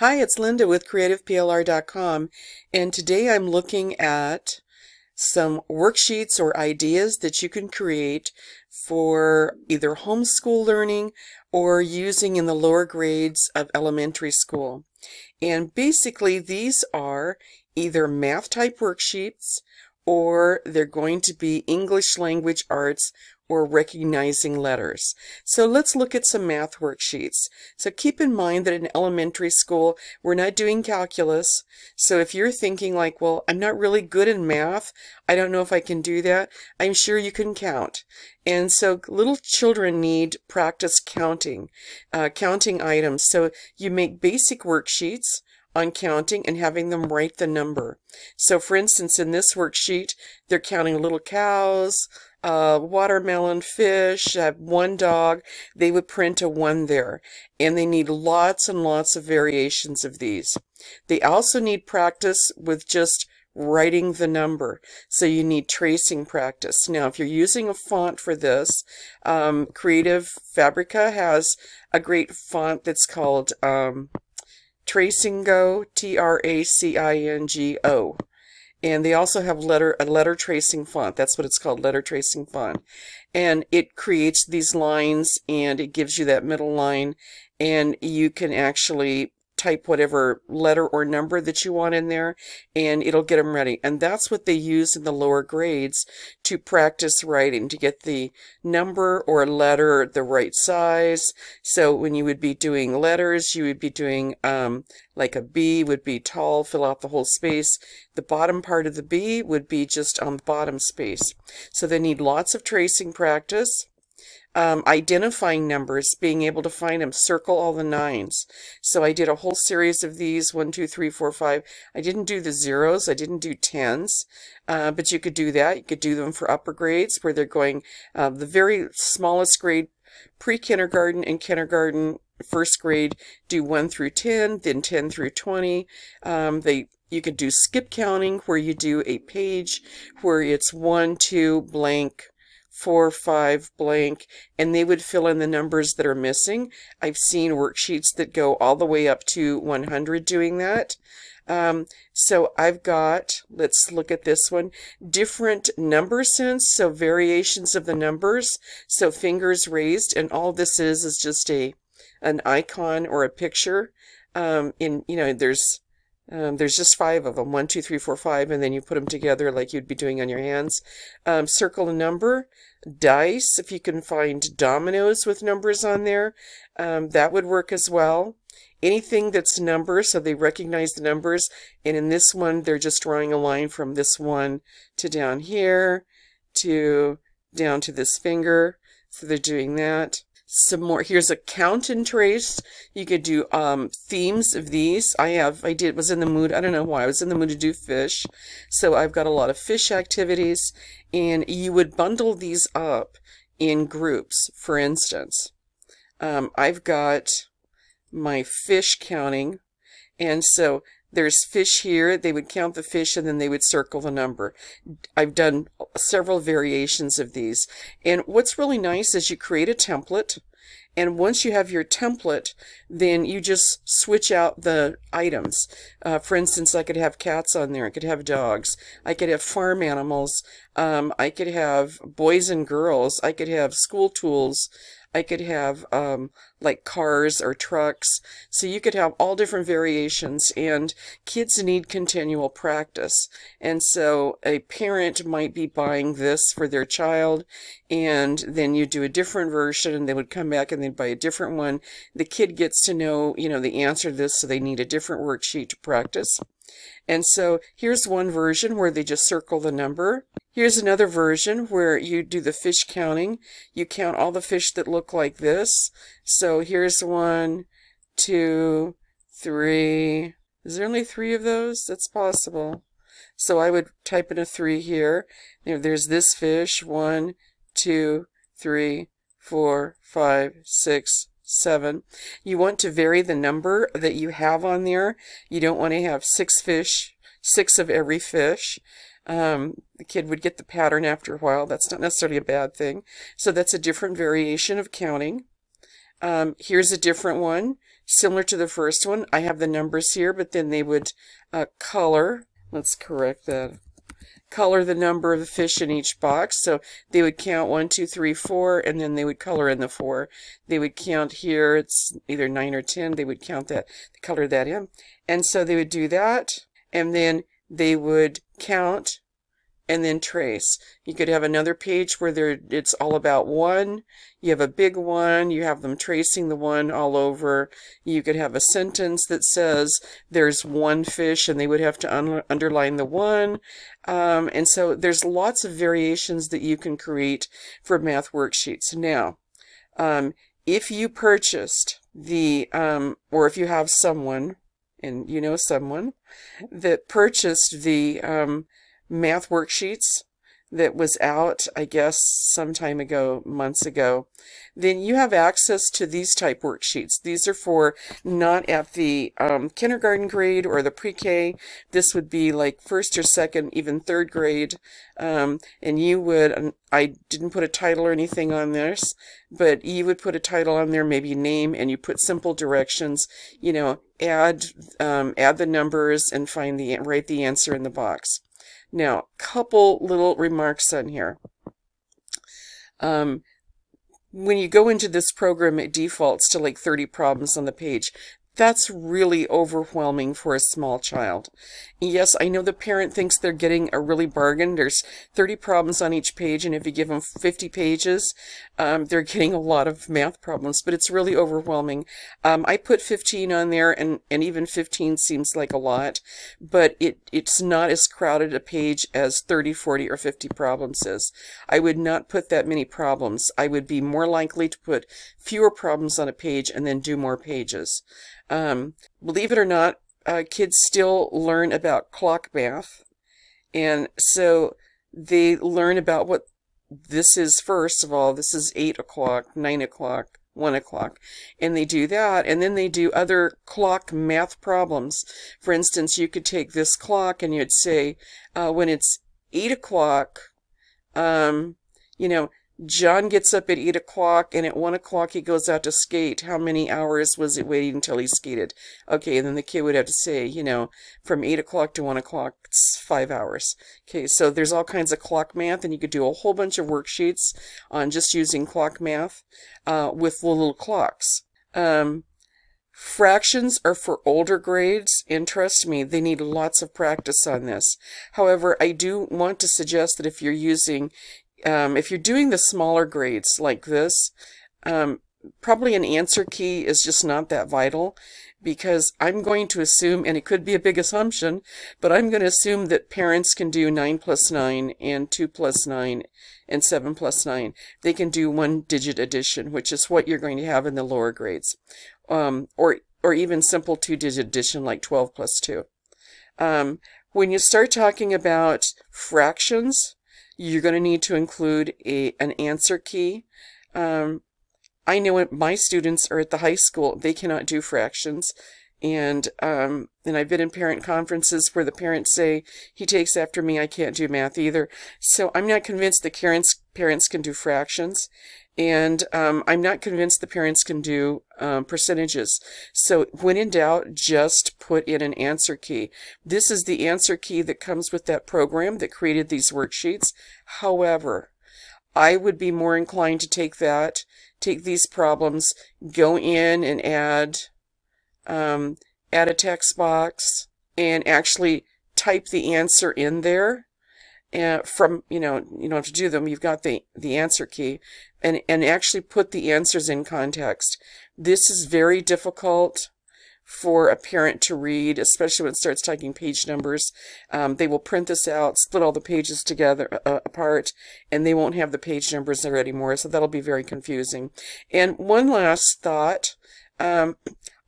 Hi, it's Linda with CreativePLR.com, and today I'm looking at some worksheets or ideas that you can create for either homeschool learning or using in the lower grades of elementary school. And basically, these are either math type worksheets or they're going to be English language arts or recognizing letters. So let's look at some math worksheets. So keep in mind that in elementary school, we're not doing calculus. So if you're thinking like, well, I'm not really good in math, I don't know if I can do that, I'm sure you can count. And so little children need practice counting, uh, counting items. So you make basic worksheets on counting and having them write the number. So for instance, in this worksheet, they're counting little cows, uh, watermelon, fish, have one dog, they would print a one there. And they need lots and lots of variations of these. They also need practice with just writing the number. So you need tracing practice. Now, if you're using a font for this, um, Creative Fabrica has a great font that's called um, Tracingo, T-R-A-C-I-N-G-O and they also have letter a letter tracing font. That's what it's called letter tracing font. And it creates these lines and it gives you that middle line. And you can actually type whatever letter or number that you want in there and it'll get them ready. And that's what they use in the lower grades to practice writing, to get the number or letter the right size. So when you would be doing letters, you would be doing um, like a B would be tall, fill out the whole space. The bottom part of the B would be just on the bottom space. So they need lots of tracing practice um, identifying numbers, being able to find them, circle all the nines. So I did a whole series of these, one, two, three, four, five. I didn't do the zeros, I didn't do tens, uh, but you could do that. You could do them for upper grades where they're going, uh, the very smallest grade, pre-kindergarten and kindergarten, first grade, do 1 through 10, then 10 through 20. Um, they you could do skip counting where you do a page where it's 1, 2, blank, four, five, blank, and they would fill in the numbers that are missing. I've seen worksheets that go all the way up to 100 doing that. Um, so I've got, let's look at this one, different number sense, so variations of the numbers, so fingers raised, and all this is is just a an icon or a picture. Um, in, you know, there's um, there's just five of them, one, two, three, four, five, and then you put them together like you'd be doing on your hands. Um, circle a number, dice, if you can find dominoes with numbers on there, um, that would work as well. Anything that's numbers, so they recognize the numbers, and in this one, they're just drawing a line from this one to down here, to down to this finger, so they're doing that some more. Here's a count and trace. You could do um, themes of these. I have, I did, was in the mood, I don't know why, I was in the mood to do fish. So I've got a lot of fish activities and you would bundle these up in groups. For instance, um, I've got my fish counting and so there's fish here. They would count the fish and then they would circle the number. I've done several variations of these. And what's really nice is you create a template. And once you have your template, then you just switch out the items. Uh, for instance, I could have cats on there. I could have dogs. I could have farm animals. Um, I could have boys and girls. I could have school tools. I could have um, like cars or trucks. So you could have all different variations and kids need continual practice. And so a parent might be buying this for their child and then you do a different version and they would come back and they'd buy a different one. The kid gets to know, you know, the answer to this so they need a different worksheet to practice. And so here's one version where they just circle the number. Here's another version where you do the fish counting. You count all the fish that look like this. So here's one, two, three. Is there only three of those? That's possible. So I would type in a three here. There's this fish. One, two, three, four, five, six, seven. You want to vary the number that you have on there. You don't want to have six fish, six of every fish. Um, the kid would get the pattern after a while. That's not necessarily a bad thing. So that's a different variation of counting. Um, here's a different one. similar to the first one. I have the numbers here, but then they would uh, color. Let's correct that color the number of the fish in each box. So they would count one, two, three, four, and then they would color in the four. They would count here, it's either nine or 10. They would count that, color that in. And so they would do that. And then they would count and then trace. You could have another page where there it's all about one. You have a big one. You have them tracing the one all over. You could have a sentence that says there's one fish and they would have to un underline the one. Um, and so there's lots of variations that you can create for math worksheets. Now, um, if you purchased the, um, or if you have someone, and you know someone, that purchased the um, math worksheets that was out, I guess, some time ago, months ago, then you have access to these type worksheets. These are for not at the um, kindergarten grade or the pre-K. This would be like first or second, even third grade. Um, and you would, I didn't put a title or anything on this, but you would put a title on there, maybe name, and you put simple directions, you know, add, um, add the numbers and find the, write the answer in the box. Now, a couple little remarks on here. Um, when you go into this program, it defaults to like 30 problems on the page. That's really overwhelming for a small child. Yes, I know the parent thinks they're getting a really bargain. There's 30 problems on each page, and if you give them 50 pages, um, they're getting a lot of math problems, but it's really overwhelming. Um, I put 15 on there, and, and even 15 seems like a lot, but it, it's not as crowded a page as 30, 40, or 50 problems is. I would not put that many problems. I would be more likely to put fewer problems on a page and then do more pages. Um, believe it or not, uh, kids still learn about clock math. And so they learn about what this is first of all. This is 8 o'clock, 9 o'clock, 1 o'clock. And they do that. And then they do other clock math problems. For instance, you could take this clock and you'd say, uh, when it's 8 o'clock, um, you know, John gets up at 8 o'clock, and at 1 o'clock he goes out to skate. How many hours was it waiting until he skated? Okay, and then the kid would have to say, you know, from 8 o'clock to 1 o'clock, it's 5 hours. Okay, so there's all kinds of clock math, and you could do a whole bunch of worksheets on just using clock math uh, with little clocks. Um, Fractions are for older grades, and trust me, they need lots of practice on this. However, I do want to suggest that if you're using um, if you're doing the smaller grades like this, um, probably an answer key is just not that vital because I'm going to assume, and it could be a big assumption, but I'm going to assume that parents can do 9 plus 9 and 2 plus 9 and 7 plus 9. They can do one digit addition, which is what you're going to have in the lower grades, um, or, or even simple two digit addition like 12 plus 2. Um, when you start talking about fractions, you're going to need to include a an answer key. Um, I know my students are at the high school, they cannot do fractions. And um, and I've been in parent conferences where the parents say, he takes after me, I can't do math either. So I'm not convinced that parents, parents can do fractions. And um, I'm not convinced the parents can do um, percentages. So when in doubt, just put in an answer key. This is the answer key that comes with that program that created these worksheets. However, I would be more inclined to take that, take these problems, go in and add, um, add a text box, and actually type the answer in there. From you know you don't have to do them. You've got the the answer key. And and actually put the answers in context. This is very difficult for a parent to read especially when it starts typing page numbers. Um, they will print this out split all the pages together uh, apart and they won't have the page numbers there anymore. So that'll be very confusing. And one last thought um,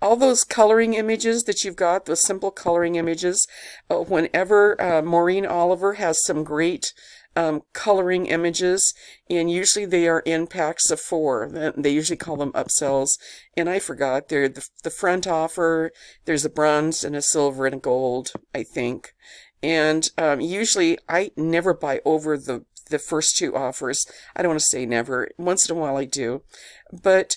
all those coloring images that you've got, those simple coloring images, uh, whenever uh, Maureen Oliver has some great um, coloring images, and usually they are in packs of four. They usually call them upsells, and I forgot. They're the, the front offer, there's a bronze and a silver and a gold, I think. And um, usually I never buy over the, the first two offers. I don't want to say never. Once in a while I do. But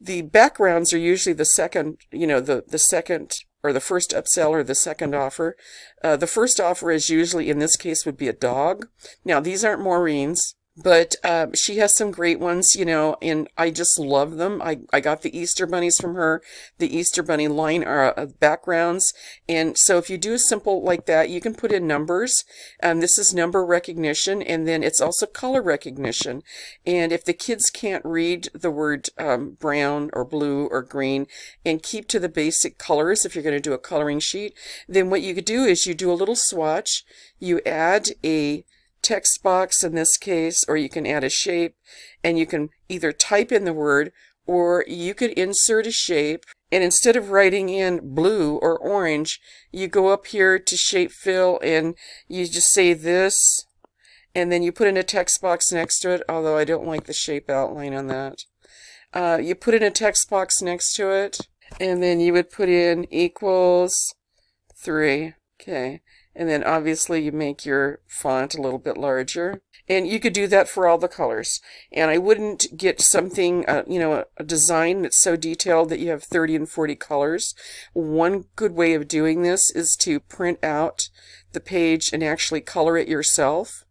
the backgrounds are usually the second, you know, the, the second or the first upsell or the second offer. Uh, the first offer is usually, in this case, would be a dog. Now, these aren't Maureen's. But uh, she has some great ones, you know, and I just love them. I, I got the Easter bunnies from her, the Easter bunny line are uh, backgrounds. And so if you do a simple like that, you can put in numbers. Um, this is number recognition, and then it's also color recognition. And if the kids can't read the word um, brown or blue or green and keep to the basic colors, if you're going to do a coloring sheet, then what you could do is you do a little swatch, you add a text box in this case, or you can add a shape, and you can either type in the word or you could insert a shape and instead of writing in blue or orange, you go up here to shape fill and you just say this and then you put in a text box next to it, although I don't like the shape outline on that. Uh, you put in a text box next to it and then you would put in equals 3. Okay. And then obviously you make your font a little bit larger. And you could do that for all the colors. And I wouldn't get something, uh, you know, a design that's so detailed that you have 30 and 40 colors. One good way of doing this is to print out the page and actually color it yourself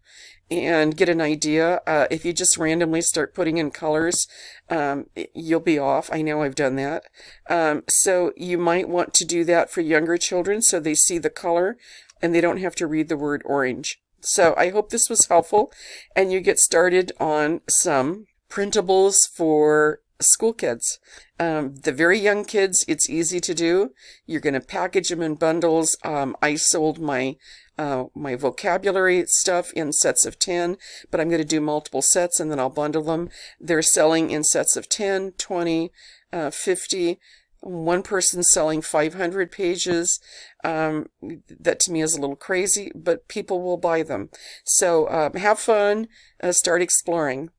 and get an idea. Uh, if you just randomly start putting in colors, um, you'll be off. I know I've done that. Um, so you might want to do that for younger children so they see the color and they don't have to read the word orange. So I hope this was helpful and you get started on some printables for school kids. Um, the very young kids, it's easy to do. You're going to package them in bundles. Um, I sold my uh, my vocabulary stuff in sets of 10, but I'm going to do multiple sets and then I'll bundle them. They're selling in sets of 10, 20, uh, 50, one person selling 500 pages. Um, that to me is a little crazy, but people will buy them. So um, have fun, uh, start exploring.